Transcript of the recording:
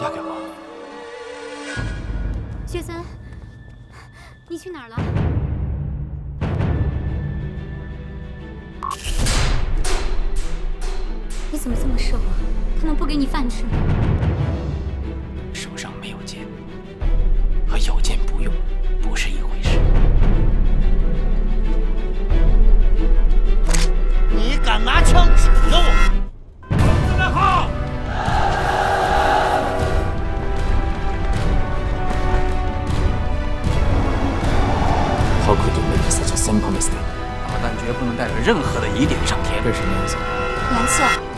嫁给我，雪森，你去哪儿了？你怎么这么瘦啊？他能不给你饭吃吗？曹刿对梅克萨就 simple mistake。炮绝不能带着任何的疑点上天。这是什么颜色？蓝色。